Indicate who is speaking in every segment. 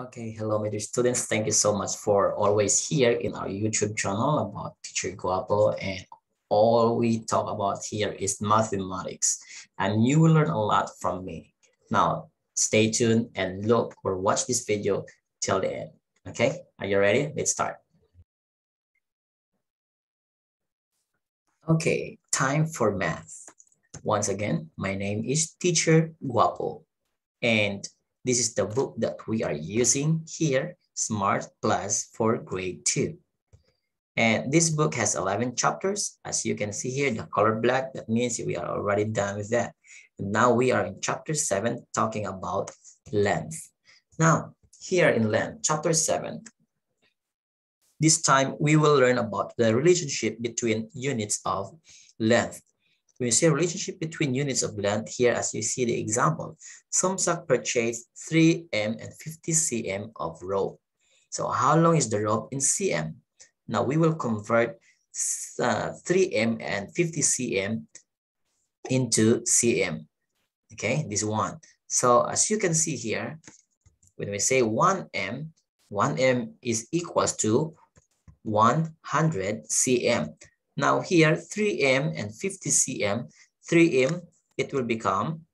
Speaker 1: Okay, hello, my dear students. Thank you so much for always here in our YouTube channel about Teacher Gwapo. And all we talk about here is mathematics. And you will learn a lot from me. Now, stay tuned and look or watch this video till the end. Okay, are you ready? Let's start. Okay, time for math. Once again, my name is Teacher Gwapo. And this is the book that we are using here, Smart Plus for grade 2. And this book has 11 chapters. As you can see here, the color black, that means we are already done with that. And now we are in chapter 7 talking about length. Now, here in length, chapter 7, this time we will learn about the relationship between units of length. You see a relationship between units of length here, as you see the example, Somsak purchased 3M and 50 cm of rope. So how long is the rope in cm? Now we will convert uh, 3M and 50 cm into cm. Okay, this one. So as you can see here, when we say 1m, 1m is equals to 100 cm. Now here, 3m and 50 cm, 3m, it will become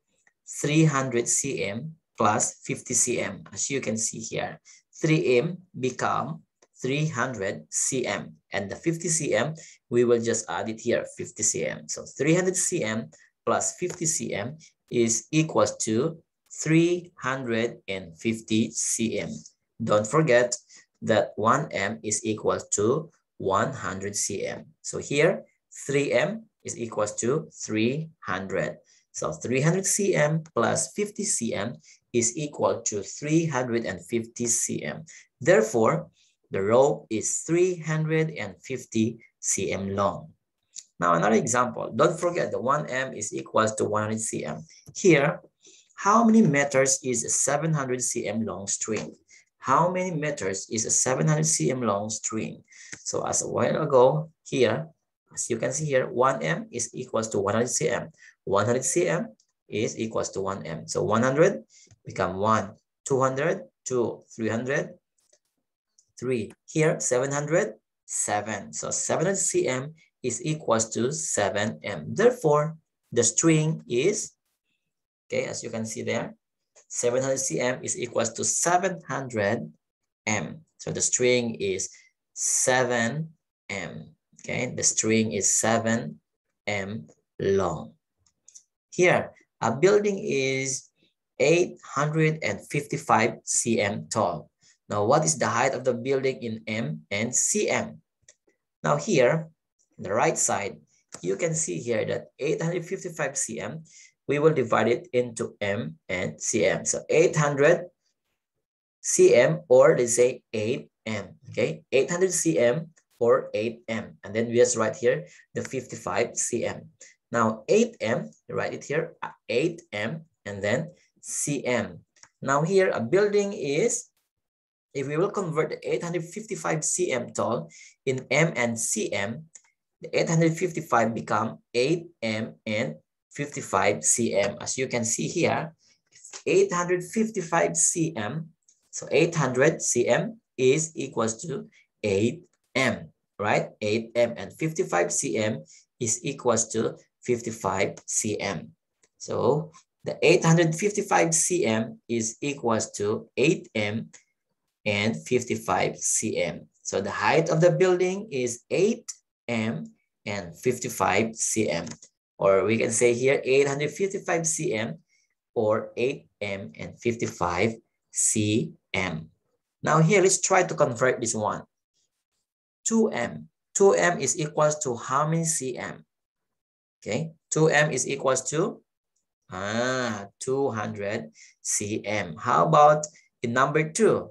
Speaker 1: 300 cm plus 50 cm. As you can see here, 3m become 300 cm. And the 50 cm, we will just add it here, 50 cm. So 300 cm plus 50 cm is equals to 350 cm. Don't forget that 1m is equal to 100 cm. So here, 3m is equals to 300. So 300 cm plus 50 cm is equal to 350 cm. Therefore, the rope is 350 cm long. Now another example, don't forget the 1m is equals to 100 cm. Here, how many meters is a 700 cm long string? How many meters is a 700 cm long string? So as a while ago here, as you can see here, 1m is equals to 100 cm. 100 cm is equals to 1m. So 100 become 1, 200, 2, 300, 3. Here, 700, 7. So 700 cm is equals to 7m. Therefore, the string is, okay, as you can see there, 700 cm is equals to 700 m. So the string is 7 m. Okay, the string is 7 m long. Here, a building is 855 cm tall. Now, what is the height of the building in m and cm? Now here, on the right side, you can see here that 855 cm we will divide it into m and cm. So 800 cm or they say 8m, okay? 800 cm or 8m. And then we just write here the 55 cm. Now 8m, write it here, uh, 8m and then cm. Now here a building is, if we will convert the 855 cm tall in m and cm, the 855 become 8m and 55 cm. As you can see here, 855 cm. So 800 cm is equals to 8m, right? 8m and 55 cm is equals to 55 cm. So the 855 cm is equals to 8m and 55 cm. So the height of the building is 8m and 55 cm or we can say here 855 cm or 8m and 55 cm. Now here, let's try to convert this one. 2m. 2m is equals to how many cm? Okay, 2m is equals to ah, 200 cm. How about in number 2?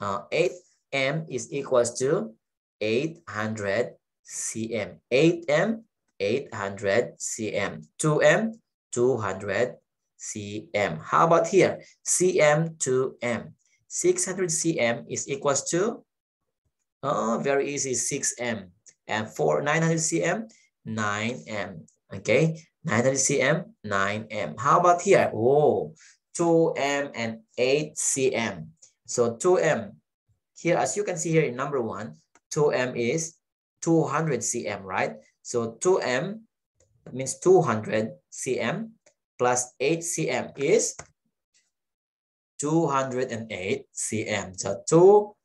Speaker 1: Uh, 8m is equals to 800 cm. 8m 800 cm. 2m, 200 cm. How about here? cm to m. 600 cm is equals to, oh, very easy, 6m. And for 900 cm, 9m. Okay, 900 cm, 9m. How about here? Oh, 2m and 8 cm. So 2m, here as you can see here in number one, 2m is 200 cm, right? So 2m means 200 cm plus 8 cm is 208 cm. So 2,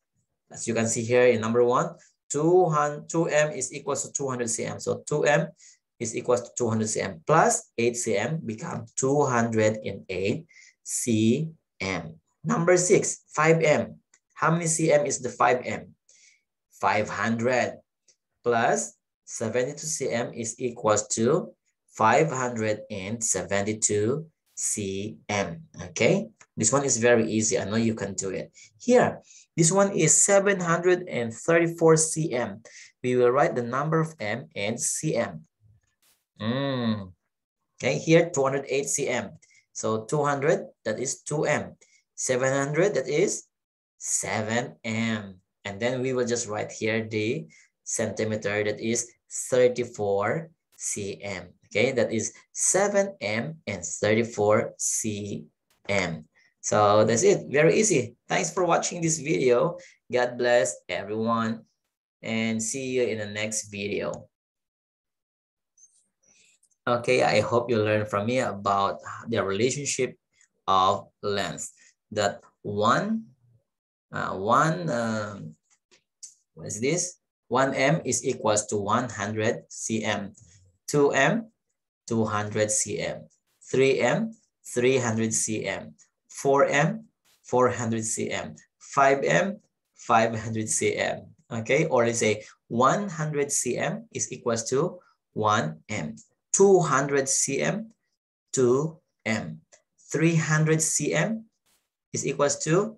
Speaker 1: as you can see here in number one, 200, 2m is equal to 200 cm. So 2m is equal to 200 cm plus 8 cm become 208 cm. Number 6, 5m. How many cm is the 5m? 500 plus 72 cm is equals to 572 cm. Okay, this one is very easy. I know you can do it. Here, this one is 734 cm. We will write the number of m and cm. Mm. Okay, here 208 cm. So 200, that is 2m. 700, that is 7m. And then we will just write here the centimeter, that is 34 cm. Okay, that is 7m and 34 cm. So that's it. Very easy. Thanks for watching this video. God bless everyone and see you in the next video. Okay, I hope you learned from me about the relationship of length. That one, uh, one, um, what is this? 1m is equals to 100 cm. 2m, 200 cm. 3m, 300 cm. 4m, 400 cm. 5m, 500 cm. Okay, or let's say 100 cm is equals to 1m. 200 cm, 2m. 300 cm is equals to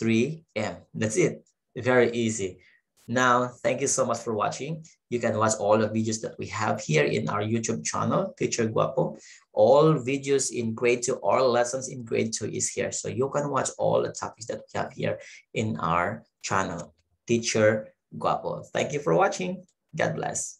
Speaker 1: 3m. That's it. Very easy. Now, thank you so much for watching. You can watch all the videos that we have here in our YouTube channel, Teacher Gwapo. All videos in grade two, all lessons in grade two is here. So you can watch all the topics that we have here in our channel, Teacher Gwapo. Thank you for watching. God bless.